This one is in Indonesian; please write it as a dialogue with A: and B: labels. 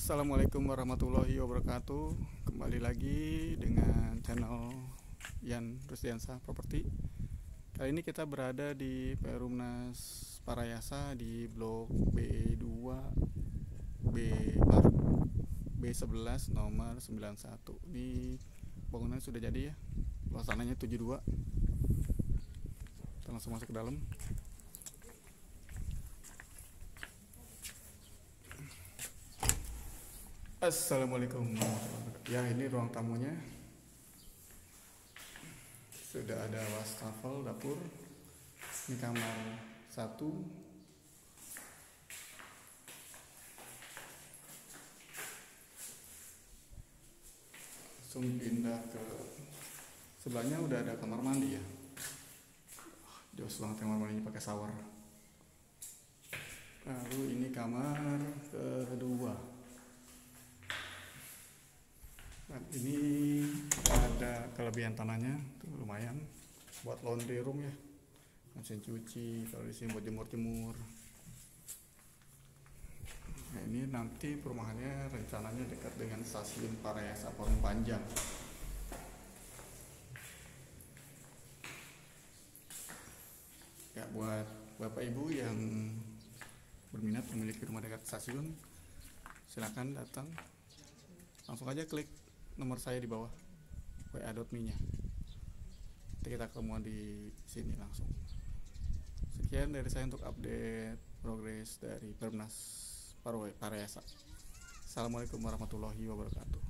A: Assalamualaikum warahmatullahi wabarakatuh. Kembali lagi dengan channel Yan Rusdiansa Property Kali ini kita berada di Perumnas Parayasa di blok B2 B B11 nomor 91 Ini bangunan sudah jadi ya? Luasananya 72 Kita langsung masuk ke dalam Assalamualaikum. Ya ini ruang tamunya. Sudah ada wastafel dapur. Ini kamar satu. Langsung pindah ke Sebelahnya udah ada kamar mandi ya. Jos banget kamar mandinya pakai shower Lalu ini kamar kedua Nah, ini ada kelebihan tanahnya tuh lumayan. Buat laundry room ya. Mesin cuci kalau di sini buat jemur-jemur. Nah ini nanti perumahannya rencananya dekat dengan stasiun Parayasa Parung Panjang. Ya buat bapak ibu yang berminat memiliki rumah dekat stasiun silakan datang. Langsung aja klik nomor saya di bawah wa.me nya. Nanti kita ketemuan di sini langsung. Sekian dari saya untuk update progres dari Perumnas Parayasa. Assalamualaikum warahmatullahi wabarakatuh